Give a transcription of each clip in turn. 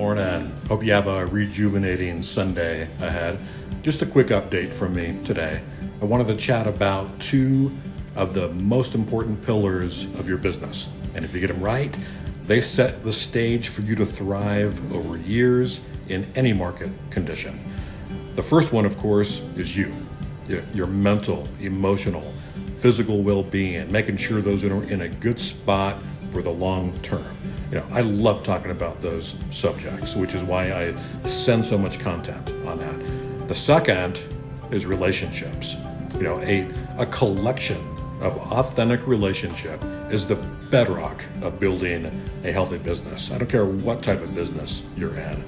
morning. Hope you have a rejuvenating Sunday ahead. Just a quick update from me today. I wanted to chat about two of the most important pillars of your business. And if you get them right, they set the stage for you to thrive over years in any market condition. The first one, of course, is you your mental, emotional, physical well being, making sure those are in a good spot for the long term. You know, I love talking about those subjects, which is why I send so much content on that. The second is relationships. You know, a, a collection of authentic relationship is the bedrock of building a healthy business. I don't care what type of business you're in.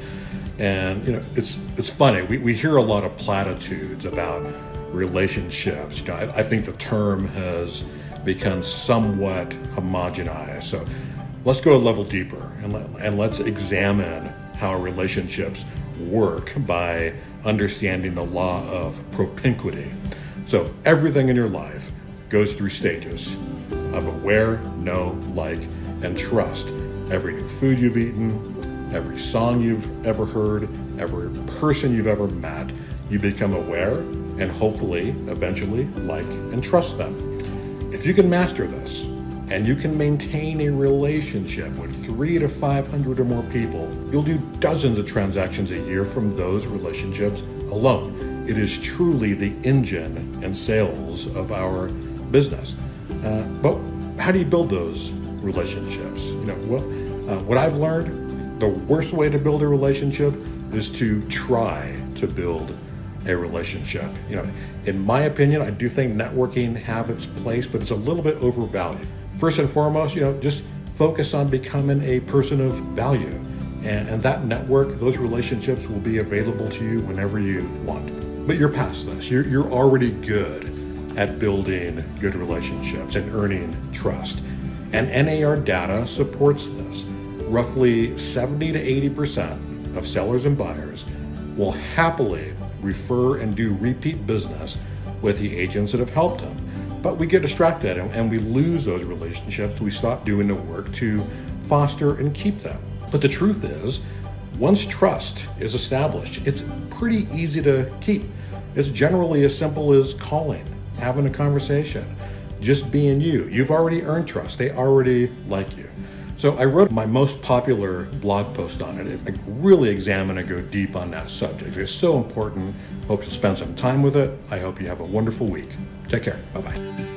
And you know, it's it's funny. We, we hear a lot of platitudes about relationships. You know, I, I think the term has become somewhat homogenized. So let's go a level deeper and, let, and let's examine how relationships work by understanding the law of propinquity. So everything in your life goes through stages of aware, know, like, and trust. Every new food you've eaten, every song you've ever heard, every person you've ever met, you become aware and hopefully eventually like and trust them. If you can master this and you can maintain a relationship with three to 500 or more people, you'll do dozens of transactions a year from those relationships alone. It is truly the engine and sales of our business. Uh, but how do you build those relationships? You know, what, uh, what I've learned, the worst way to build a relationship is to try to build a relationship. You know, in my opinion, I do think networking have its place, but it's a little bit overvalued. First and foremost, you know, just focus on becoming a person of value. And, and that network, those relationships will be available to you whenever you want. But you're past this. You're, you're already good at building good relationships and earning trust. And NAR data supports this. Roughly 70 to 80% of sellers and buyers will happily refer and do repeat business with the agents that have helped them. But we get distracted and, and we lose those relationships. We stop doing the work to foster and keep them. But the truth is, once trust is established, it's pretty easy to keep. It's generally as simple as calling, having a conversation, just being you. You've already earned trust, they already like you. So I wrote my most popular blog post on it. I really examine and go deep on that subject. It's so important. Hope to spend some time with it. I hope you have a wonderful week. Take care. Bye bye.